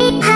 Ha!